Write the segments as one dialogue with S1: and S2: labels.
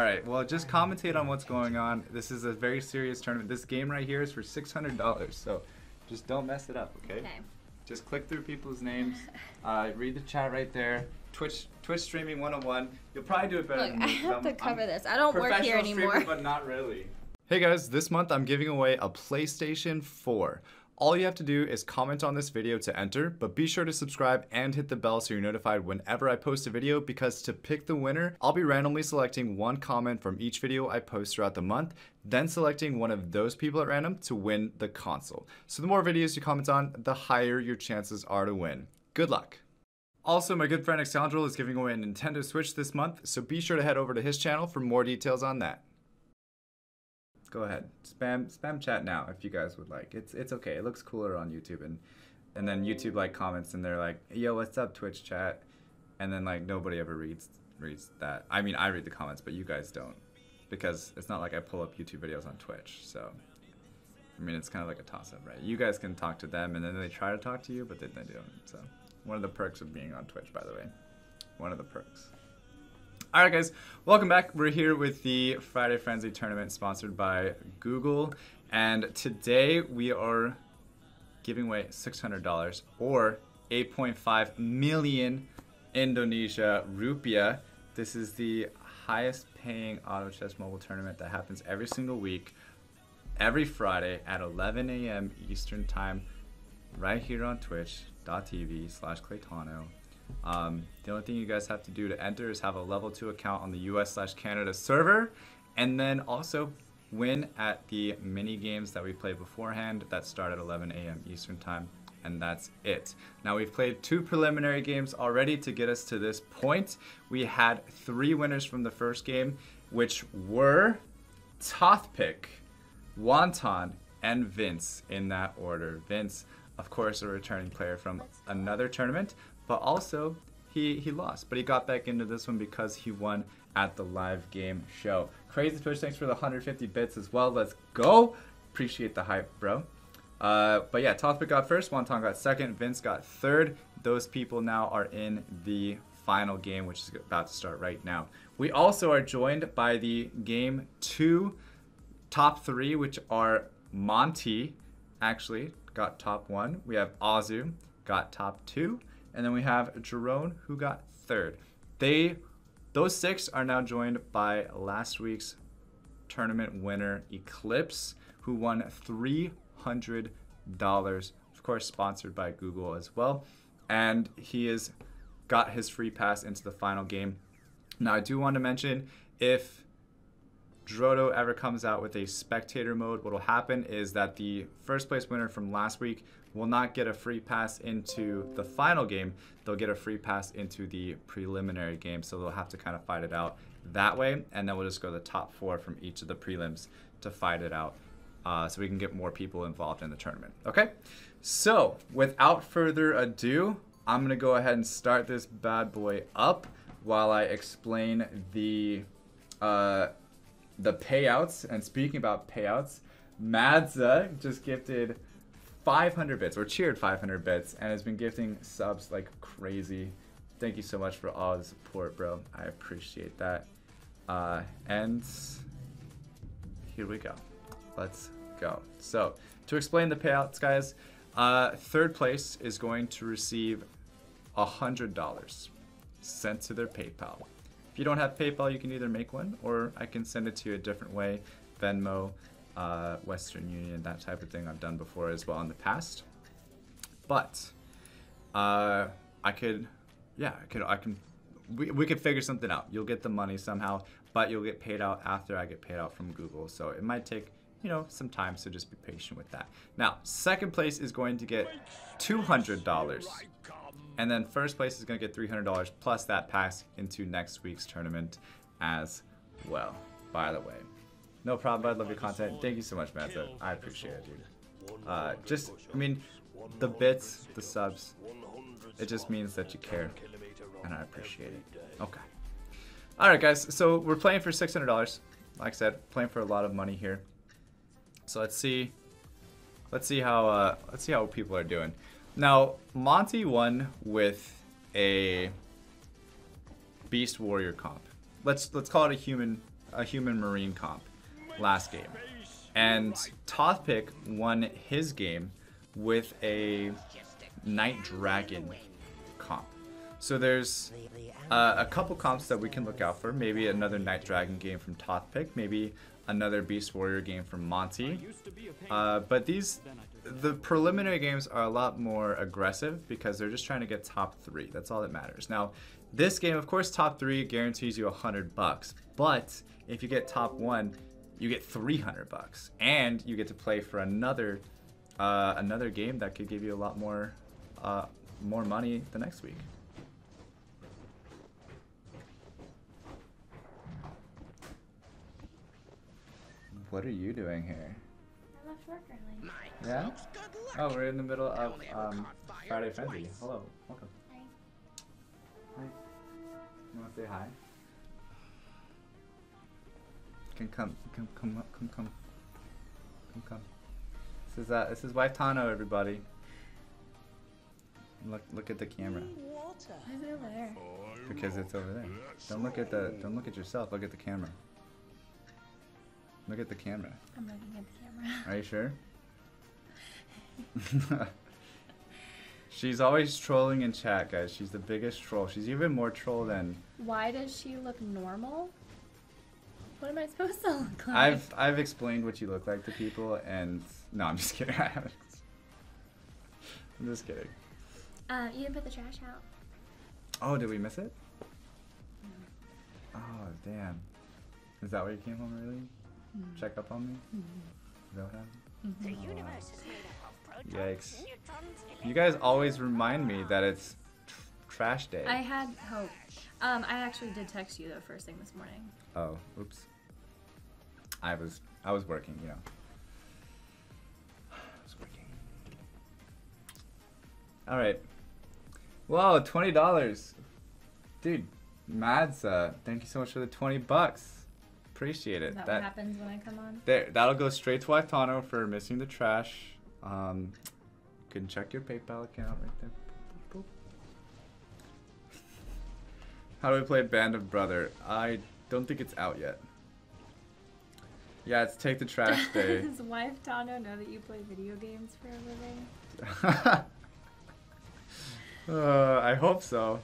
S1: All right. Well, just commentate on what's going on. This is a very serious tournament. This game right here is for six hundred dollars. So, just don't mess it up, okay?
S2: Okay.
S1: Just click through people's names. Uh, read the chat right there. Twitch Twitch streaming 101. You'll probably do it better
S2: Look,
S1: than
S2: I
S1: me. 'cause
S2: have
S1: I'm-
S2: to cover
S1: I'm
S2: this. I don't work here
S1: professional streamer,
S2: anymore.
S1: but not really. Hey guys, this month I'm giving away a PlayStation 4. All you have to do is comment on this video to enter, but be sure to subscribe and hit the bell so you're notified whenever I post a video because to pick the winner, I'll be randomly selecting one comment from each video I post throughout the month, then selecting one of those people at random to win the console. So the more videos you comment on, the higher your chances are to win. Good luck. Also, my good friend Exandril is giving away a Nintendo Switch this month, so be sure to head over to his channel for more details on that. Go ahead, spam spam chat now if you guys would like. It's it's okay. It looks cooler on YouTube, and and then YouTube like comments and they're like, "Yo, what's up, Twitch chat?" And then like nobody ever reads reads that. I mean, I read the comments, but you guys don't, because it's not like I pull up YouTube videos on Twitch. So, I mean, it's kind of like a toss up, right? You guys can talk to them, and then they try to talk to you, but then they don't. So, one of the perks of being on Twitch, by the way. One of the perks. All right, guys, welcome back. We're here with the Friday Frenzy tournament sponsored by Google, and today we are giving away $600 or 8.5 million Indonesia rupiah. This is the highest paying auto chess mobile tournament that happens every single week, every Friday at 11 a.m. Eastern Time, right here on twitch.tv slash Claytano. Um, the only thing you guys have to do to enter is have a level 2 account on the US slash Canada server, and then also win at the mini games that we played beforehand that start at 11 a.m. Eastern Time, and that's it. Now, we've played two preliminary games already to get us to this point. We had three winners from the first game, which were Tothpick, Wonton, and Vince in that order. Vince, of course, a returning player from another tournament, but also he, he lost. But he got back into this one because he won at the live game show. Crazy Twitch, thanks for the 150 bits as well. Let's go. Appreciate the hype, bro. Uh, but yeah, Tothpick got first, Wonton got second, Vince got third. Those people now are in the final game, which is about to start right now. We also are joined by the game two top three, which are Monty, actually got top one. We have Azu, got top two, and then we have Jerome, who got third. They, those six are now joined by last week's tournament winner Eclipse, who won three hundred dollars. Of course, sponsored by Google as well, and he has got his free pass into the final game. Now, I do want to mention if Drodo ever comes out with a spectator mode, what will happen is that the first place winner from last week will not get a free pass into the final game. They'll get a free pass into the preliminary game. So they'll have to kind of fight it out that way. And then we'll just go the top four from each of the prelims to fight it out. Uh, so we can get more people involved in the tournament. Okay? So without further ado, I'm going to go ahead and start this bad boy up while I explain the. Uh, the payouts. And speaking about payouts, Madza just gifted 500 bits or cheered 500 bits and has been gifting subs like crazy. Thank you so much for all the support, bro. I appreciate that. Uh, and here we go. Let's go. So, to explain the payouts, guys, uh, third place is going to receive $100 sent to their PayPal. If you don't have PayPal, you can either make one or I can send it to you a different way Venmo, uh, Western Union, that type of thing I've done before as well in the past. But uh, I could, yeah, I could, I can, we, we could figure something out. You'll get the money somehow, but you'll get paid out after I get paid out from Google. So it might take, you know, some time. so just be patient with that. Now, second place is going to get $200. And then first place is going to get $300 plus that pass into next week's tournament as well, by the way. No problem, bud. Love your content. Thank you so much, Mazza. I appreciate it, dude. Uh, just, I mean, the bits, the subs, it just means that you care, and I appreciate it. Okay. All right, guys. So we're playing for $600. Like I said, playing for a lot of money here. So let's see. Let's see how uh, let's see how people are doing. Now, Monty won with a Beast Warrior comp. Let's let's call it a human a human marine comp last game. And Tothpick won his game with a Night Dragon comp. So there's uh, a couple comps that we can look out for. Maybe another Night Dragon game from Tothpick. Maybe another Beast Warrior game from Monty. Uh, but these, the preliminary games are a lot more aggressive because they're just trying to get top three. That's all that matters. Now, this game, of course, top three guarantees you a hundred bucks. But if you get top one, you get 300 bucks, and you get to play for another uh, another game that could give you a lot more uh, more money the next week. What are you doing here?
S2: I left work early.
S1: Yeah? Oh, we're in the middle of um, Friday Frenzy. Hello, welcome.
S2: Hi.
S1: Hi. You want to say hi? Can come, come, come, come, come, come, come. This is uh, this is wife Tano, everybody. Look, look at the camera
S2: Why is it over there?
S1: because it's over there. Don't look at the, don't look at yourself. Look at the camera. Look at the camera.
S2: I'm looking at the camera.
S1: Are you sure? She's always trolling in chat, guys. She's the biggest troll. She's even more troll than
S2: Why does she look normal? What am I supposed to look like?
S1: I've I've explained what you look like to people, and no, I'm just kidding. I haven't. I'm just kidding.
S2: Uh, you didn't put the trash out.
S1: Oh, did we miss it? Oh, damn. Is that why you came home early? Check up on me? Is that what happened?
S3: The universe is made up of protons,
S1: Yikes.
S3: neutrons,
S1: You guys always remind me that it's tr- trash day.
S2: I had hope. Um, I actually did text you though first thing this morning.
S1: Oh, oops. I was I was working, you know. I was working. All right. Whoa, twenty dollars, dude. Mads, uh, thank you so much for the twenty bucks. Appreciate it.
S2: That, what happens when I come on?
S1: there, that'll go straight to Waitano for missing the trash. Um, you can check your PayPal account right there. Boop, boop, boop. How do we play Band of Brother? I don't think it's out yet. Yeah, it's Take the Trash Day.
S2: Does wife Tano know that you play video games for a living?
S1: uh, I hope so.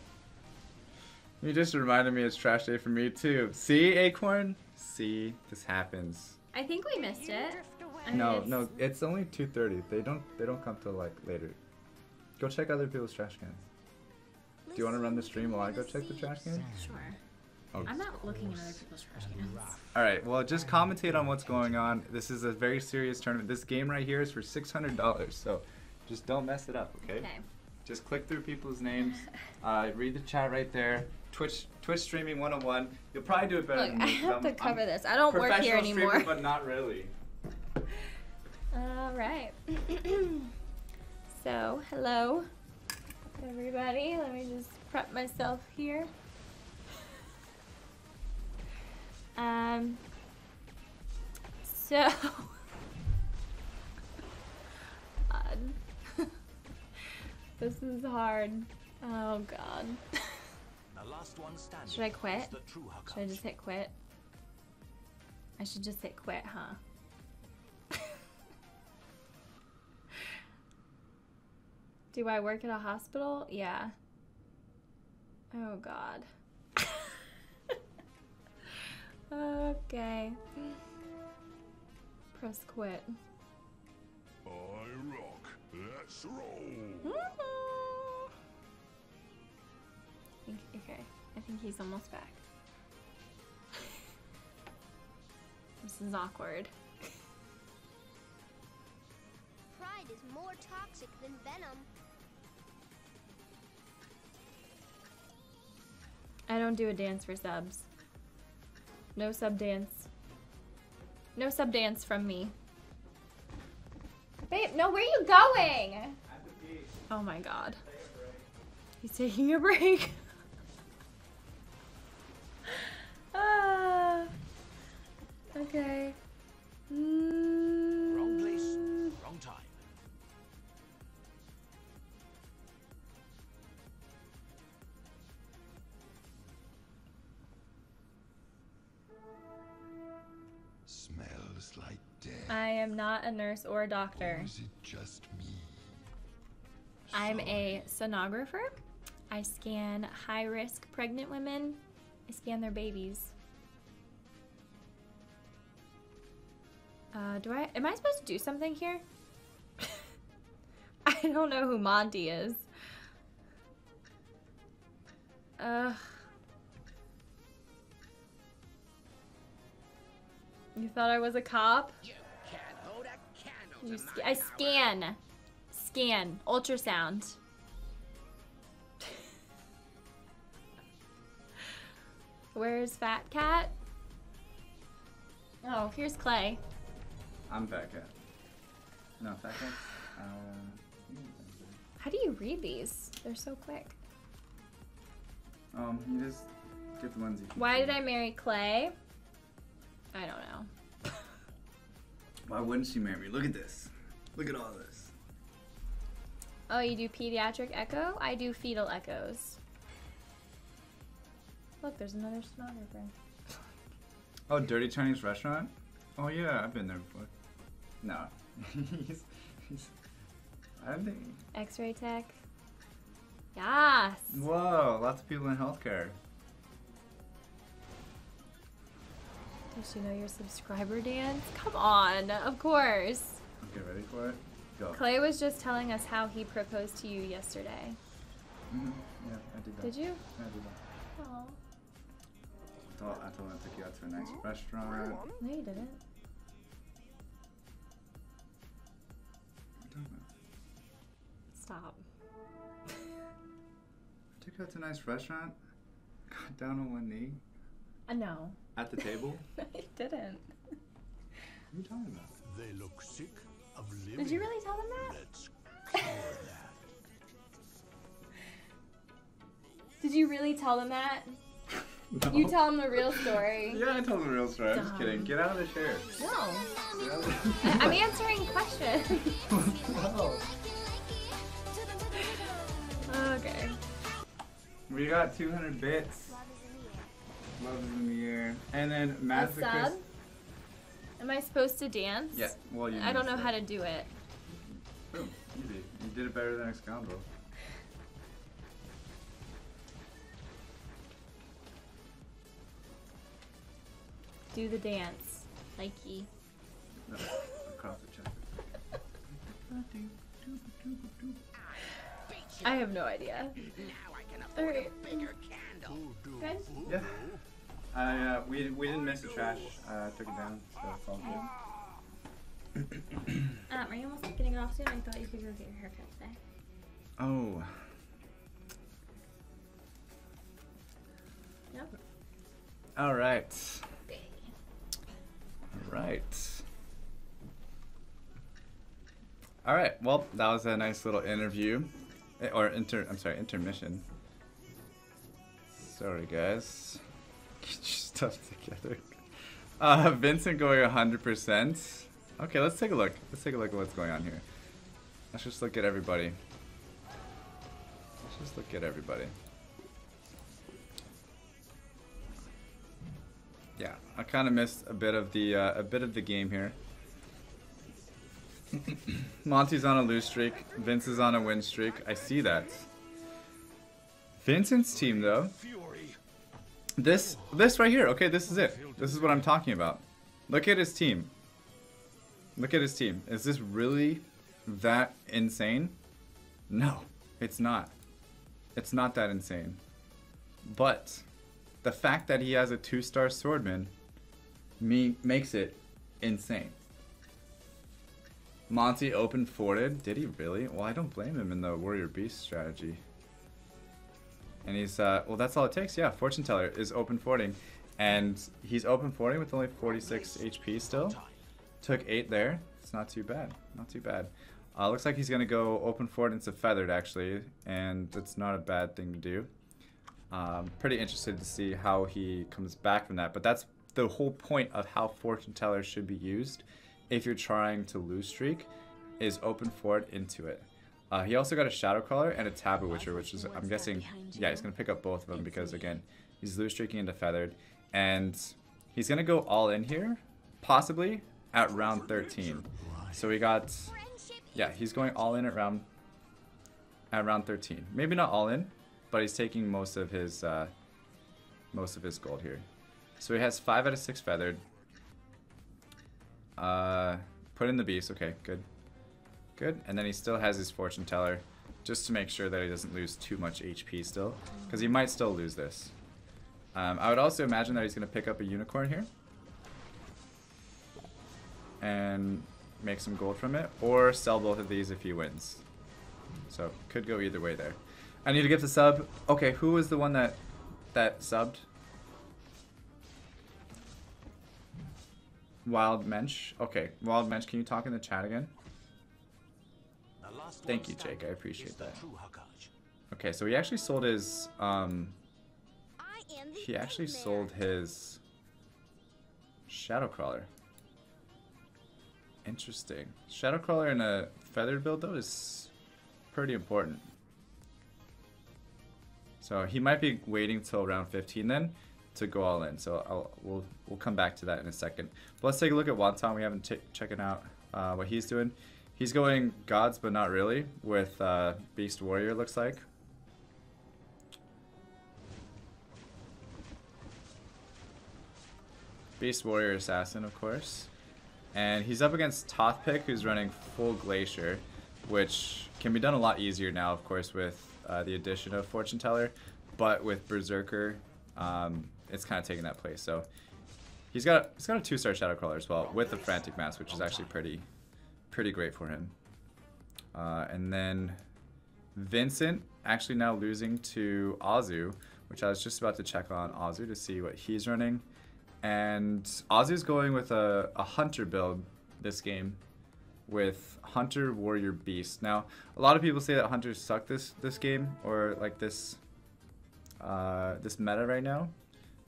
S1: You just reminded me it's trash day for me too. See, Acorn? See, this happens.
S2: I think we missed it. I mean,
S1: No,
S2: it's-
S1: no, it's only 2:30. They don't they don't come till like later. Go check other people's trash cans. Do you want to run the stream while I go check the trash cans?
S2: Sure.
S1: Oh.
S2: I'm not looking at other people's trash cans.
S1: All right. Well, just commentate on what's going on. This is a very serious tournament. This game right here is for $600. So, just don't mess it up, okay?
S2: Okay.
S1: Just click through people's names. Uh, read the chat right there. Twitch Twitch streaming 101. You'll probably do it better
S2: Look,
S1: than
S2: I
S1: me. 'cause
S2: have
S1: I'm-
S2: to
S1: I'm
S2: cover this. I don't work here
S1: professional streamer,
S2: anymore.
S1: but not really.
S2: All right. so, hello, everybody. Let me just prep myself here. Um. So. This is hard. Oh God.
S4: The last one
S2: Should I quit? Should I just hit quit? I should just hit quit, huh? Do I work at a hospital? Yeah. Oh god. Okay. Press quit.
S4: I rock. Let's roll.
S2: think- Okay, I think he's almost back. this is awkward.
S5: Pride is more toxic than venom.
S2: I don't do a dance for subs. No sub dance. No sub dance from me. Babe, no, where are you going? Oh my god. He's taking a break. ah. Okay.
S4: Like death.
S2: I am not a nurse or a
S4: Or
S2: doctor.
S4: is it just me?
S2: I'm
S4: Sorry.
S2: a sonographer. I scan high risk pregnant women. I scan their babies. Uh, do I? Am I supposed to do something here? I don't know who Monty is. Ugh. You thought I was a cop?
S6: You can't hold a candle
S2: You
S6: to
S2: sc-
S6: my
S2: I
S6: power.
S2: scan. Scan. Ultrasound. Where's Fat Cat? Oh, here's Clay.
S1: I'm Fat Cat. No, Fat Cat. Uh,
S2: How do you read these? They're so quick.
S1: um, you just get the ones you.
S2: Why did I marry Clay? I don't know.
S1: Why wouldn't she marry me? Look at this. Look at all this.
S2: Oh, you do pediatric echo? I do fetal echoes. Look, there's another sonographer.
S1: Oh, Dirty Chinese Restaurant? Oh yeah, I've been there before. No. he's, he's, I don't think.
S2: X-ray tech. Yes.
S1: Whoa, lots of people in healthcare.
S2: Does she know your subscriber dance? Come on, of course.
S1: Okay, ready for it? Go.
S2: Clay was just telling us how he proposed to you yesterday.
S1: Mhm, Yeah, I did that.
S2: Did you?
S1: Yeah, I did that.
S2: Oh.
S1: I thought, I told him I took you out to a nice restaurant.
S2: No, you didn't.
S1: are you talking about?
S2: Stop.
S1: I took you out to a nice restaurant. Got down on one knee
S2: Uh, no.
S1: at the table.
S2: No, you didn't.
S1: what are you talking about?
S4: They look sick of living.
S2: Did you really tell them that?
S4: Let's cure that.
S2: Did you really tell them that? You tell them the real story.
S1: Yeah, I told him the real story. I'm just kidding. Get out of the chair.
S2: No.
S1: Get out of
S2: I-
S1: the-
S2: I'm answering questions.
S1: no.
S2: okay.
S1: We got 200 bits.
S5: Love is in the air.
S1: Love is in the air. And then
S2: A
S1: Massacre.
S2: sub? Am I supposed to dance?
S1: Yeah, well, you
S2: I don't know
S1: missed
S2: how to do it.
S1: Oh, Boom. Easy. You did it better than a scoundrel.
S2: Do the dance. Likey.
S1: No, across the chest.
S2: I have no idea.
S6: Now I can afford
S2: Alright.
S6: a bigger candle.
S2: Good?
S1: Yeah. I, uh, we, we didn't miss the trash. Uh, took it down, so it's all good.
S2: Um, are you almost getting it off soon? I thought you could go get your haircut today.
S1: Oh.
S2: Yep.
S1: All right. All right. All right. Well, that was a nice little interview, Eh, or inter. I'm sorry, intermission. Sorry, guys. Get your stuff together. Uh, Vincent going 100%. Okay, let's take a look. Let's take a look at what's going on here. Let's just look at everybody. Let's just look at everybody. Yeah, I kind of missed a bit of the uh, a bit of the game here. Monty's on a lose streak. Vince is on a win streak. I see that. Vincent's team though. This this right here. Okay, this is it. This is what I'm talking about. Look at his team. Look at his team. Is this really that insane? No, it's not. It's not that insane. But the fact that he has a two-star swordman me makes it insane. Monty open forted. Did he really? Well, I don't blame him in the warrior beast strategy. And he's uh, well, that's all it takes. Yeah, fortune teller is open forting, and he's open forting with only 46 HP still. Took eight there. It's not too bad. Not too bad. Uh, looks like he's gonna go open fort into feathered actually, and it's not a bad thing to do. Um, pretty interested to see how he comes back from that. But that's the whole point of how fortune teller should be used if you're trying to lose streak, is open fort into it. Uh, he also got a Shadow Crawler and a Taboo Witcher, which is, I'm guessing, yeah, he's going to pick up both of them because, again, he's loose streaking into Feathered. And he's going to go all in here, possibly, at round 13. So we got, yeah, he's going all in at round, at round 13. Maybe not all in, but he's taking most of his, uh, most of his gold here. So he has five out of six feathered. Uh, put in the beast. Okay, good, good. And then he still has his fortune teller, just to make sure that he doesn't lose too much HP still, because he might still lose this. Um, I would also imagine that he's going to pick up a unicorn here. And make some gold from it. Or sell both of these if he wins. So, could go either way there. I need to get the sub. Okay, who was the one that that subbed? Wild Mensch. Okay, Wild Mensch, can you talk in the chat again?
S4: The last
S1: Thank you, Jake. I appreciate that. Okay, so he actually sold his um
S5: I am the
S1: he actually
S5: Eggman.
S1: sold his Shadowcrawler. Interesting. Shadowcrawler in a feathered build though is pretty important. So he might be waiting till round 15 then to go all in. So I'll, we'll we'll come back to that in a second. But let's take a look at Wonton. We haven't ch- checking out uh, what he's doing. He's going gods, but not really, with uh, Beast Warrior. Looks like. Beast Warrior Assassin, of course. And he's up against Tothpick, who's running full Glacier, which can be done a lot easier now, of course, with uh, the addition of Fortune Teller. But with Berserker, um, it's kind of taking that place. So he's got he's got a two-star Shadow Crawler as well, with the Frantic Mask, which is actually pretty pretty great for him. Uh, and then Vincent actually now losing to Azu, which I was just about to check on Azu to see what he's running. And Azu's going with a, a Hunter build this game with Hunter Warrior Beast. Now, a lot of people say that Hunters suck this this game or like this uh, this meta right now.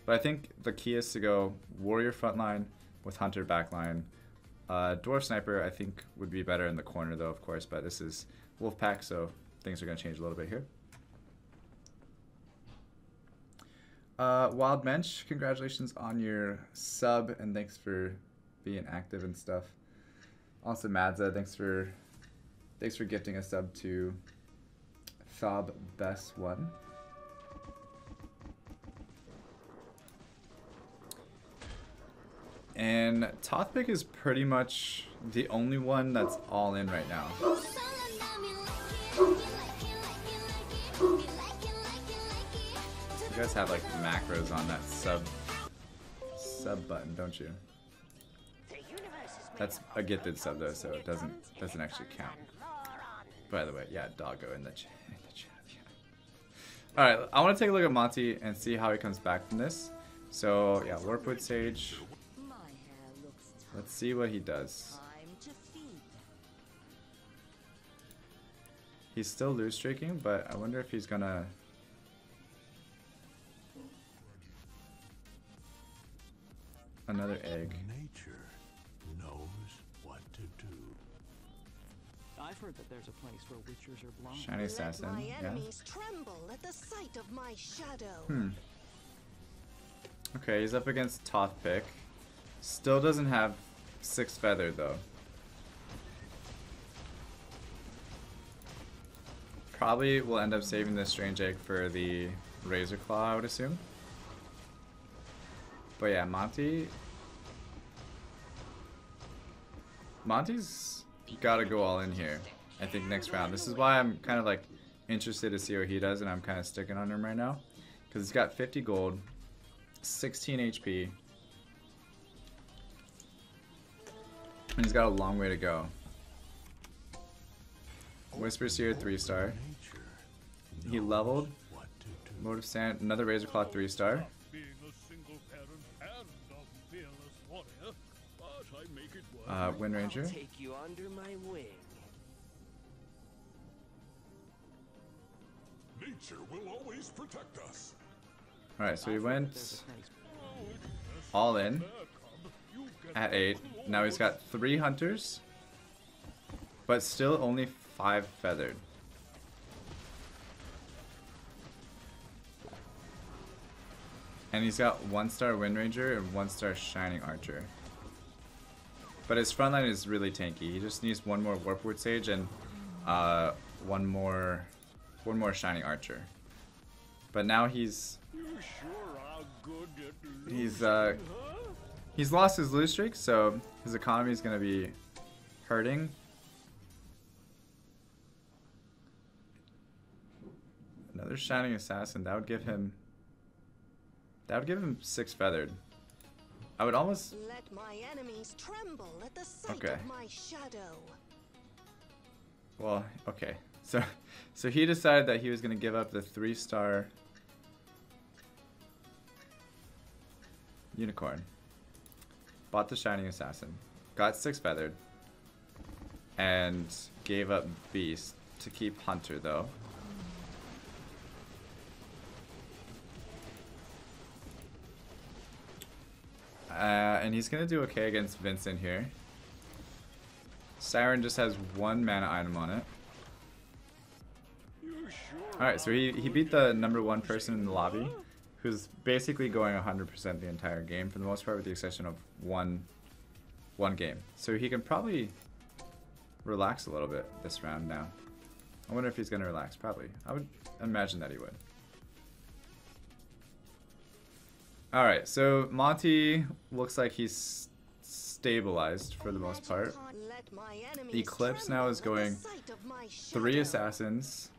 S1: But I think the key is to go Warrior frontline with Hunter backline. Uh, Dwarf Sniper I think would be better in the corner though, of course. But this is Wolfpack, so things are going to change a little bit here. Uh, Wild Mensch, congratulations on your sub and thanks for being active and stuff. Also, Madza, thanks for thanks for gifting a sub to Fob Best One. And Tothpick is pretty much the only one that's all in right now. You guys have like macros on that sub sub button, don't you? That's a gifted sub though, so it doesn't doesn't actually count. By the way, yeah, doggo in the. In the chat. All right, I want to take a look at Monty and see how he comes back from this. So yeah, Warpwood Sage.
S7: My hair looks
S1: Let's see what he does.
S7: time to feed them.
S1: He's still loose streaking, but I wonder if he's gonna. Another egg.
S4: Nature knows what to do.
S8: I've heard that there's a place where witchers are blind.
S1: Shiny assassin.
S7: Let my
S1: Yeah.
S7: enemies tremble at the sight of my shadow.
S1: Hmm. Okay, he's up against Tothpick. Still doesn't have six feather though. Probably will end up saving the strange egg for the razor claw, I would assume. But yeah, Monty. Monty's gotta go all in here. I think next round. This is why I'm kind of like interested to see what he does, and I'm kind of sticking on him right now, because he's got 50 gold, 16 HP, and he's got a long way to go. Whisper Seer three star. He leveled.
S4: what to do.
S1: Motive Sand, another Razor Claw three star.
S9: being a single parent and a fearless warrior, but I make it work.
S1: Uh, Wind Ranger.
S6: Take you under my wing.
S9: Nature will always protect us.
S1: All right, so he
S8: I've heard that
S1: went
S8: there's a place
S1: all in at eight. Now he's got three hunters, but still only five feathered. And he's got one star Wind Ranger and one star Shining Archer. But his front line is really tanky. He just needs one more Warpwood Sage and uh, one more one more Shining Archer. But now he's
S9: You sure are good at
S1: he's uh? He's lost his lose streak, so his economy is gonna be hurting. Another Shining Assassin, that would give him that would give him six feathered. I would almost
S7: Let my enemies tremble at the sight
S1: Okay.
S7: of my shadow.
S1: Well, okay. So, so he decided that he was going to give up the three-star unicorn. Bought the shining assassin. Got six feathered. And gave up beast to keep hunter though. Uh, and he's gonna do okay against Vincent here. Siren just has one mana item on it. Alright, so he, he beat the number one person in the lobby, who's basically going 100% the entire game, for the most part, with the exception of one, one game. So he can probably relax a little bit this round now. I wonder if he's going to relax. Probably. I would imagine that he would. Alright, so Monty looks like he's stabilized for the most part. Eclipse now is going three assassins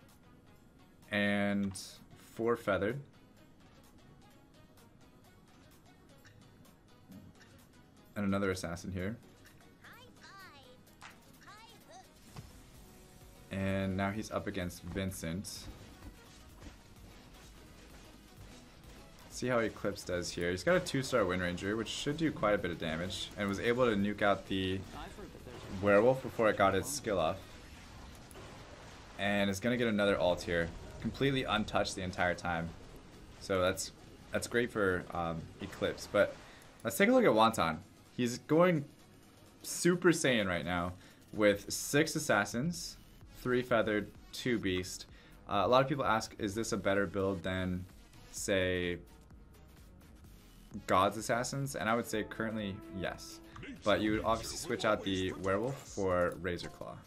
S1: and four feathered. And another assassin here. And now he's up against Vincent. See how Eclipse does here. He's got a two-star Wind Ranger, which should do quite a bit of damage, and was able to nuke out the Werewolf before it got its skill off. And is gonna get another alt here. Completely untouched the entire time. So that's that's great for um, Eclipse. But let's take a look at Wonton. He's going Super Saiyan right now with six assassins, three feathered, two beast. Uh, a lot of people ask, is this a better build than, say, God's Assassins? And I would say currently, yes. But you would obviously switch out the Werewolf for Razor Claw.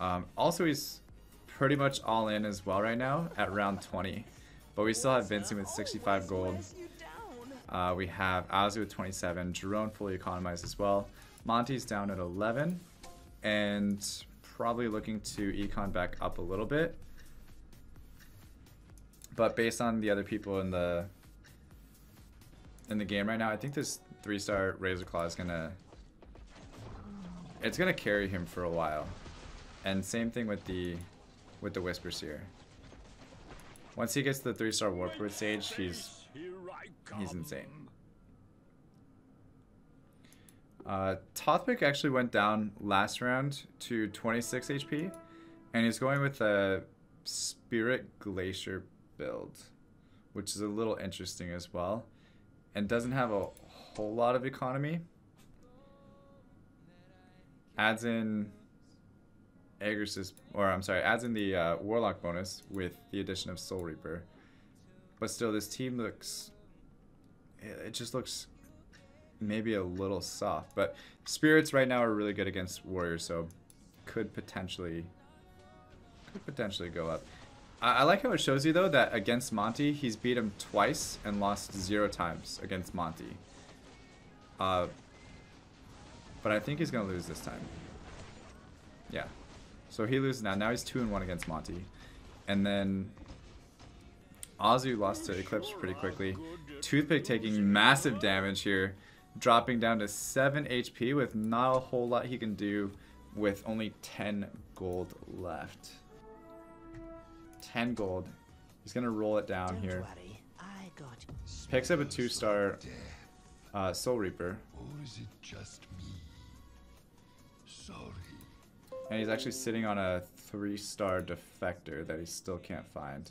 S1: Um, also, he's pretty much all in as well right now at round 20. But we still have Vincent with 65 gold. Uh, we have Ozzy with 27. Jerome fully economized as well. Monty's down at 11. And probably looking to econ back up a little bit. But based on the other people in the in the game right now, I think this three star Razor Claw is gonna it's gonna carry him for a while. And same thing with the with the Whisper Seer. Once he gets the three star Warpwood Sage, he's. He's insane. Uh, Tothpick actually went down last round to 26 HP, and he's going with a Spirit Glacier build, which is a little interesting as well, and doesn't have a whole lot of economy. Adds in Aegis, or I'm sorry, adds in the uh, Warlock bonus with the addition of Soul Reaper. But still, this team looks. It just looks maybe a little soft. But spirits right now are really good against warriors, so could potentially could potentially go up. I, I like how it shows you though that against Monty, he's beat him twice and lost zero times against Monty. Uh, but I think he's gonna lose this time. Yeah. So he loses now. Now he's two and one against Monty, and then Azu lost to Eclipse pretty quickly. Toothpick taking massive damage here, dropping down to 7 HP with not a whole lot he can do with only 10 gold left. 10 gold. He's going to roll it down
S6: Don't
S1: here.
S6: worry, I got.
S1: Picks up a 2 star uh, Soul Reaper,
S4: Or is it just me? Sorry.
S1: and he's actually sitting on a 3 star Defector that he still can't find.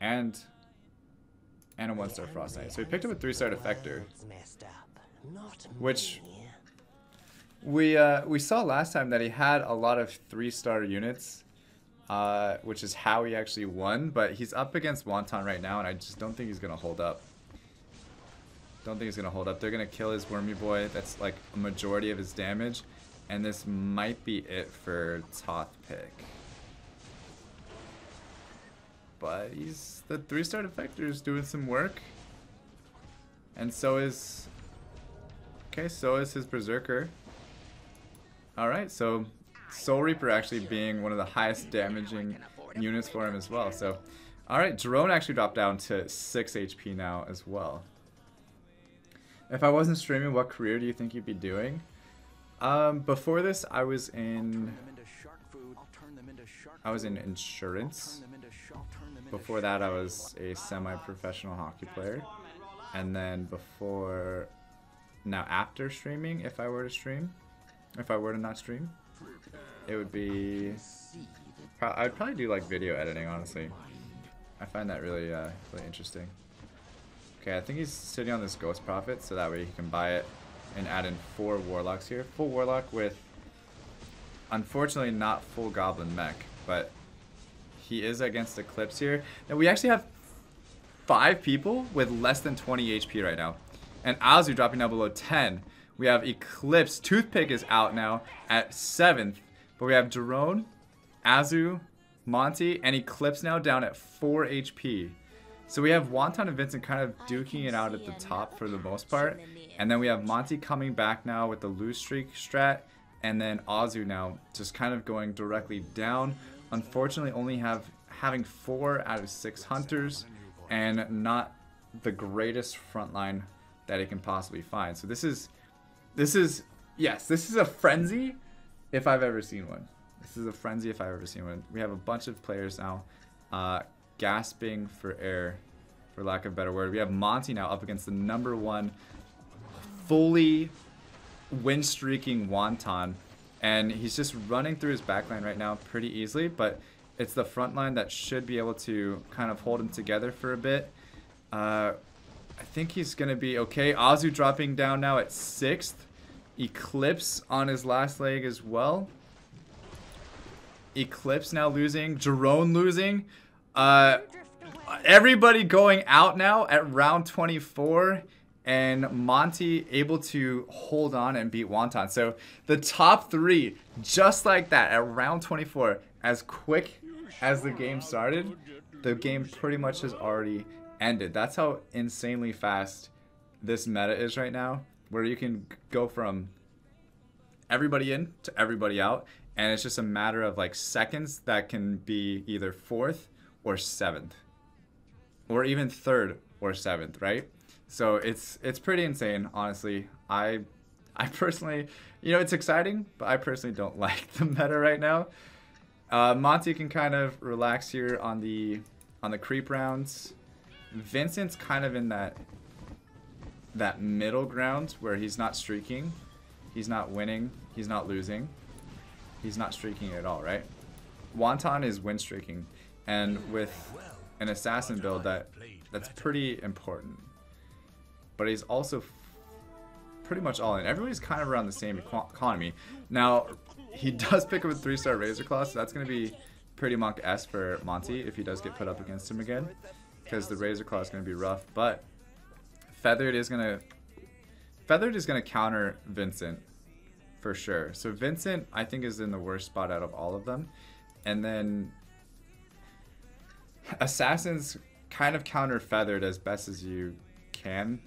S1: And and a 1 star Frost Knight. So he picked up a 3 star Defector. Which- We uh, we saw last time that he had a lot of three star units, uh, which is how he actually won. But he's up against Wonton right now, and I just don't think he's gonna hold up. Don't think he's gonna hold up. They're gonna kill his Wormy Boy. That's like a majority of his damage. And this might be it for Toth pick. But he's the three star defector is doing some work. And so is Okay, so is his Berserker. Alright, so Soul Reaper actually being one of the highest damaging units for him as well. So Alright, Drone actually dropped down to 6 HP now as well. If I wasn't streaming, what career do you think you'd be doing? Um, before this, I was in... I was in insurance. Before that, I was a semi-professional hockey player. And then before... Now, after streaming, if I were to stream, if I were to not stream, it would be... I'd probably do, like, video editing, honestly. I find that really, uh, really interesting. Okay, I think he's sitting on this Ghost Prophet, so that way he can buy it and add in four Warlocks here. Full Warlock with, unfortunately, not full Goblin Mech, but he is against Eclipse here. Now, we actually have five people with less than 20 HP right now. And Azu dropping down below 10. We have Eclipse. Toothpick is out now at 7th. But we have Drone, Azu, Monty, and Eclipse now down at 4 HP. So we have Wonton and Vincent kind of duking it out at the top for the most part. And then we have Monty coming back now with the loose streak strat. And then Azu now just kind of going directly down. Unfortunately, only have having four out of six hunters and not the greatest front line that it can possibly find. So this is, this is, yes, this is a frenzy if I've ever seen one. This is a frenzy if I've ever seen one. We have a bunch of players now uh, gasping for air, for lack of a better word. We have Monty now up against the number one fully win streaking Wonton. And he's just running through his backline right now pretty easily, but it's the front line that should be able to kind of hold him together for a bit. Uh, I think he's going to be okay. Azu dropping down now at 6th. Eclipse on his last leg as well. Eclipse now losing. Jerome losing. Uh, everybody going out now at round 24 and Monty able to hold on and beat Wonton. So the top three, just like that, at round 24, as quick as the game started, the game pretty much has already ended. That's how insanely fast this meta is right now, where you can go from everybody in to everybody out, and it's just a matter of like seconds that can be either fourth or seventh, or even third or seventh, right? So it's it's pretty insane, honestly. I I personally, you know, it's exciting, but I personally don't like the meta right now. Uh, Monty can kind of relax here on the on the creep rounds. Vincent's kind of in that that middle ground where he's not streaking, he's not winning, he's not losing, he's not streaking at all, right? Wonton is win streaking, and with an assassin build that that's pretty important. But he's also pretty much all in. Everybody's kind of around the same economy. Now, he does pick up a three-star Razor Claw, so that's going to be pretty Monk S for Monty if he does get put up against him again. Because the Razor Claw is going to be rough. But Feathered is going to... Feathered is going to counter Vincent for sure. So Vincent, I think, is in the worst spot out of all of them. And then Assassins kind of counter Feathered as best as you can.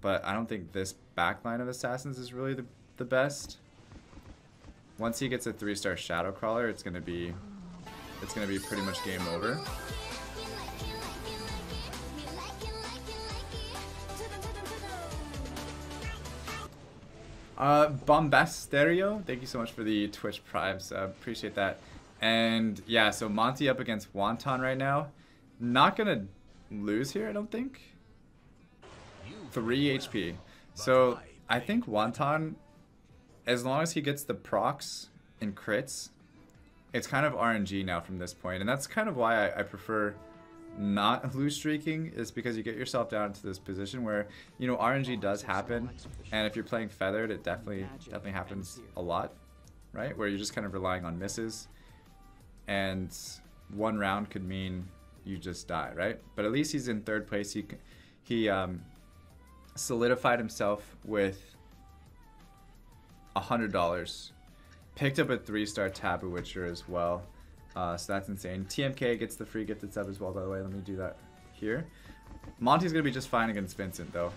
S1: But I don't think this backline of Assassins is really the, the best. Once he gets a three-star Shadow Crawler, it's gonna be it's gonna be pretty much game over. Uh, Bombasterio, thank you so much for the Twitch Primes. Uh, appreciate that. And yeah, so Monty up against Wonton right now. Not gonna lose here, I don't think. 3 HP. So I think Wonton, as long as he gets the procs and crits, it's kind of RNG now from this point. And that's kind of why I, I prefer not loose streaking is because you get yourself down to this position where you know RNG does happen. And if you're playing feathered it definitely definitely happens a lot right? Where you're just kind of relying on misses. And one round could mean you just die right? But at least he's in third place. He he um solidified himself with hundred dollars. Picked up a three-star Taboo Witcher as well. Uh, so that's insane. TMK gets the free gifted sub as well, by the way. Let me do that here. Monty's gonna be just fine against Vincent though.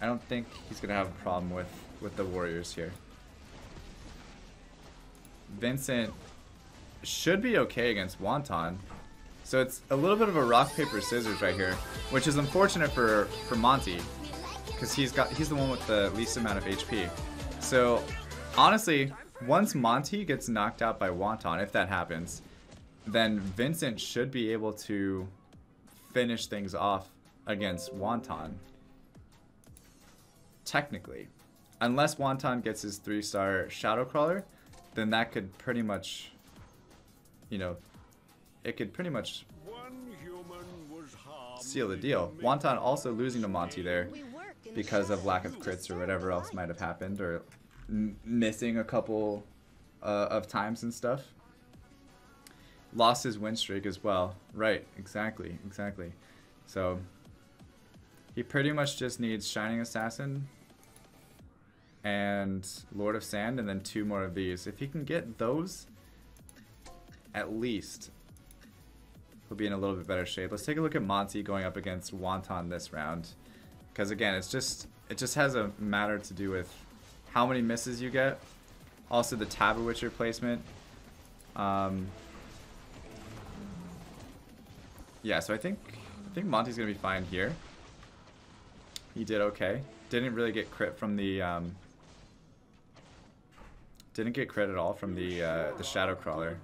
S1: I don't think he's gonna have a problem with with the Warriors here. Vincent should be okay against Wonton. So it's a little bit of a rock paper scissors right here, which is unfortunate for for Monty because he's got he's the one with the least amount of HP. So honestly, once Monte gets knocked out by Wonton, if that happens, then Vincent should be able to finish things off against Wonton. Technically. Unless Wonton gets his three star Shadow Crawler, then that could pretty much, you know, it could pretty much seal the deal. Wonton also losing to Monte there because of lack of crits or whatever else might have happened or missing a couple uh, of times and stuff. Lost his win streak as well. Right, exactly, exactly. So he pretty much just needs Shining Assassin and Lord of Sand and then two more of these. If he can get those, at least, he'll be in a little bit better shape. Let's take a look at Monte going up against Wonton this round. Because again, it's just it just has a matter to do with how many misses you get. Also the Taboo Witcher placement. Um, yeah, so I think I think Monte's gonna be fine here. He did okay. Didn't really get crit from the um, didn't get crit at all from the uh, the Shadow Crawler.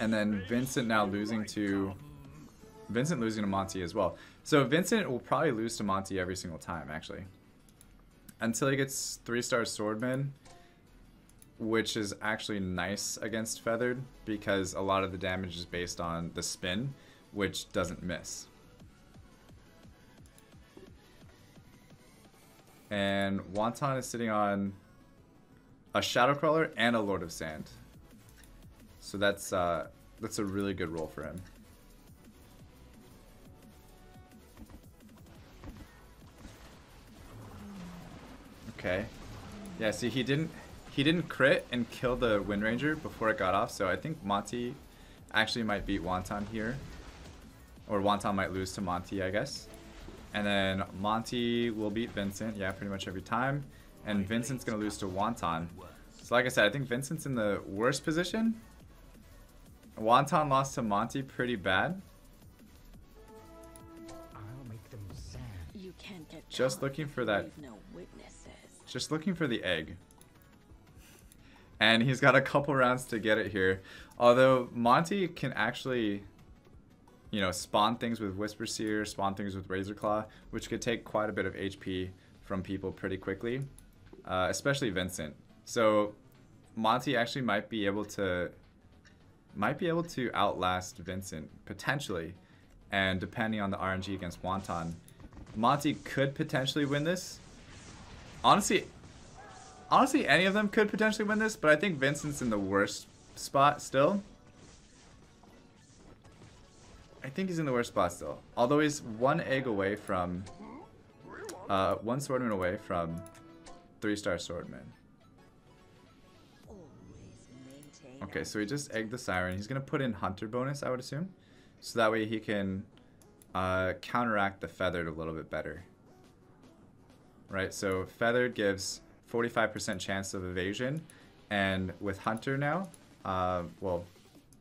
S1: And then Vincent now losing to Vincent losing to Monte as well. So Vincent will probably lose to Monte every single time, actually. Until he gets three-star Swordman, which is actually nice against Feathered, because a lot of the damage is based on the spin, which doesn't miss. And Wonton is sitting on a Shadow Crawler and a Lord of Sand. So that's uh, that's a really good roll for him. Okay. Yeah, see he didn't he didn't crit and kill the Wind Ranger before it got off, so I think Monte actually might beat Wonton here. Or Wonton might lose to Monte, I guess. And then Monte will beat Vincent, yeah, pretty much every time. And Vincent's gonna lose to Wonton. So like I said, I think Vincent's in the worst position. Wonton lost to Monte pretty bad. Just looking for that. Just looking for the egg. And he's got a couple rounds to get it here. Although Monte can actually, you know, spawn things with Whisper Seer, spawn things with Razor Claw, which could take quite a bit of HP from people pretty quickly, uh, especially Vincent. So Monte actually might be able to might be able to outlast Vincent potentially, and depending on the RNG against Wonton, Monte could potentially win this. Honestly, honestly, any of them could potentially win this, but I think Vincent's in the worst spot still. I think he's in the worst spot still. Although he's one egg away from, uh, one swordman away from three-star swordman. Okay, so he just egged the Siren. He's going to put in Hunter bonus, I would assume. So that way he can uh, counteract the Feathered a little bit better. Right, so Feathered gives 45% chance of evasion. And with Hunter now, uh, well,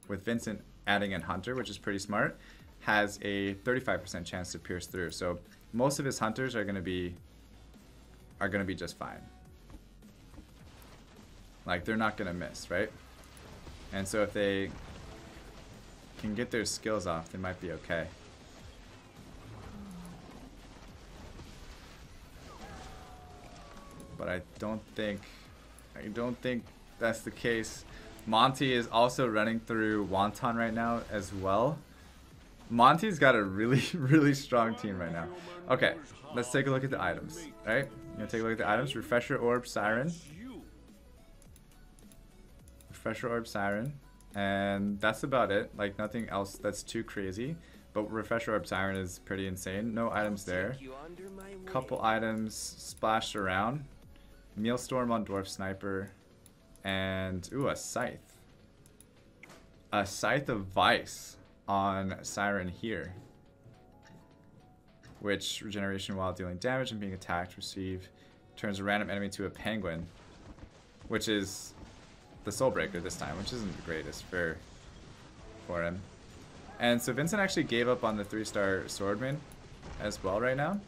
S1: with Vincent adding in Hunter, which is pretty smart, has a 35% chance to pierce through. So most of his Hunters are going to be are going to be just fine. Like, they're not going to miss, right? And so if they can get their skills off, they might be okay. But I don't think, I don't think that's the case. Monte is also running through Wonton right now as well. Monte's got a really, really strong team right now. Okay, let's take a look at the items, right? You gonna take a look at the items. Refresher Orb Siren. Refresher Orb Siren. And that's about it. Like nothing else that's too crazy. But Refresh Orb Siren is pretty insane. No items there.
S6: You under my wing.
S1: Couple items splashed around. Maelstrom on Dwarf Sniper. And, ooh, a Scythe. A Scythe of Vice on Siren here. Which, regeneration while dealing damage and being attacked, receive, turns a random enemy to a penguin. Which is the Soulbreaker this time, which isn't the greatest for, for him. And so Vincent actually gave up on the 3-star Swordman as well right now.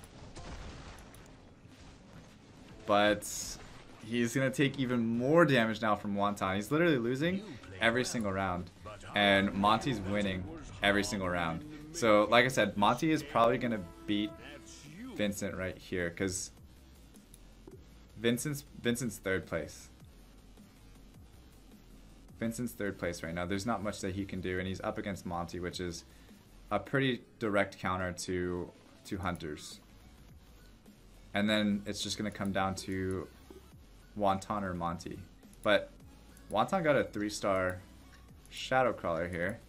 S1: But he's going to take even more damage now from Wonton. He's literally losing every single round. And Monte's winning every single round. So, like I said, Monte is probably going to beat Vincent right here. Because Vincent's, Vincent's third place. Vincent's third place right now. There's not much that he can do, and he's up against Monte, which is a pretty direct counter to to Hunters. And then it's just gonna come down to Wonton or Monte. But Wonton got a three-star Shadow Crawler here.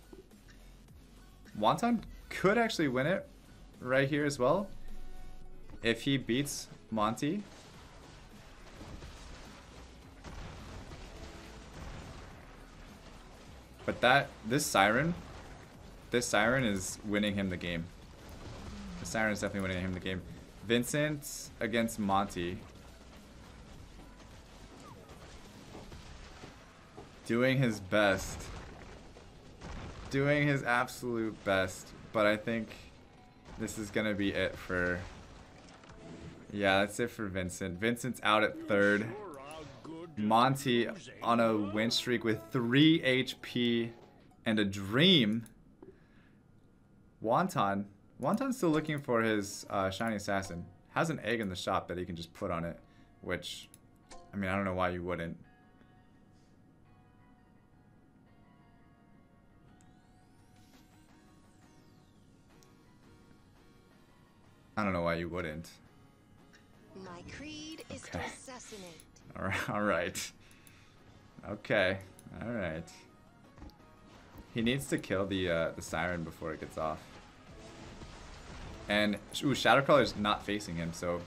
S1: Wonton could actually win it right here as well if he beats Monte. But that, this Siren, this Siren is winning him the game. The Siren is definitely winning him the game. Vincent against Monte. Doing his best. Doing his absolute best. But I think this is going to be it for... Yeah, that's it for Vincent. Vincent's out at third. Monte on a win streak with 3 HP and a dream. Wonton. Wonton's still looking for his uh, Shiny Assassin. Has an egg in the shop that he can just put on it. Which, I mean, I don't know why you wouldn't. I don't know why you wouldn't.
S7: My creed is
S1: Okay.
S7: to assassinate.
S1: All right. Okay. All right. He needs to kill the uh, the siren before it gets off. And ooh, Shadowcrawler's not facing him, so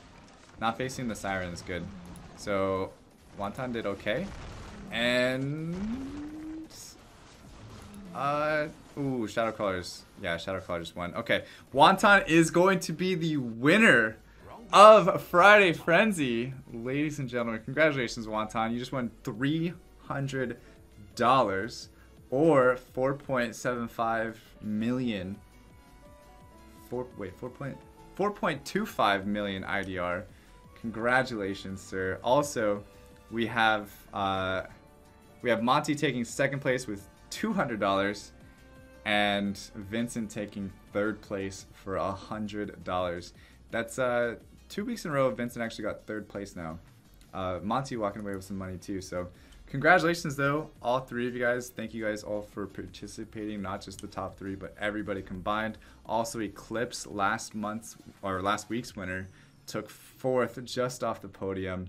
S1: not facing the siren is good. So Wonton did okay, and uh ooh Shadowcrawler's yeah Shadowcrawler just won. Okay, Wonton is going to be the winner of Friday Frenzy. Ladies and gentlemen, congratulations, Wonton. You just won $300 or 4.75 million. Four, wait, 4 point, 4.25 million IDR. Congratulations, sir. Also, we have uh, we have Monte taking second place with $200 and Vincent taking third place for $100. That's uh, two weeks in a row, Vincent actually got third place now. Uh, Monte walking away with some money too. So, congratulations though, all three of you guys. Thank you guys all for participating. Not just the top three, but everybody combined. Also, Eclipse last month's or last week's winner took fourth, just off the podium,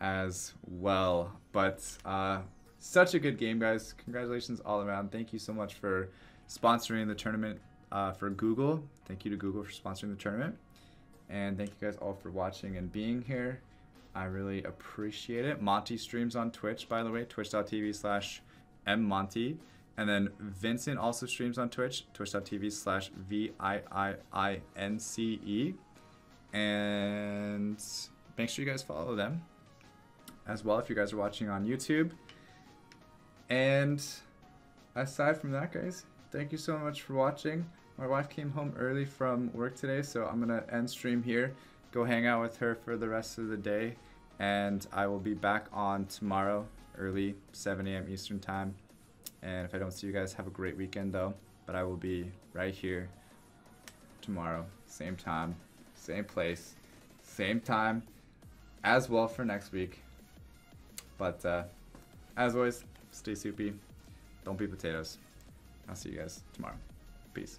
S1: as well. But uh, such a good game, guys. Congratulations all around. Thank you so much for sponsoring the tournament uh, for Google. Thank you to Google for sponsoring the tournament. And thank you guys all for watching and being here. I really appreciate it. Monte streams on Twitch, by the way, twitch.tv slash mmonte. And then Vincent also streams on Twitch, twitch.tv slash V-I-I-I-N-C-E. And make sure you guys follow them as well if you guys are watching on YouTube. And aside from that, guys, thank you so much for watching. My wife came home early from work today, so I'm gonna end stream here, go hang out with her for the rest of the day, and I will be back on tomorrow, early 7 a.m. Eastern time. And if I don't see you guys, have a great weekend though. But I will be right here tomorrow, same time, same place, same time, as well for next week. But uh, as always, stay soupy, don't be potatoes. I'll see you guys tomorrow. Peace.